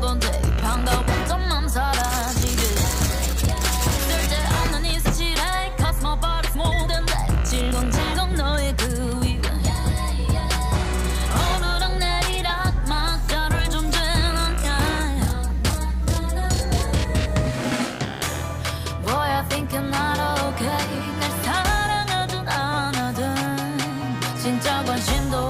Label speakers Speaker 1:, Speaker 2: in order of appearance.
Speaker 1: 건데? 반가운 점만 사라지듯 쓸데 없는 이 사실에 cosmopolitan 모든 데 질겅질겅 너의 그 위가 오르락 내리락 막가를 존재하냐 Boy I think you're not okay. 날 사랑하진 않아든. 진짜 관심도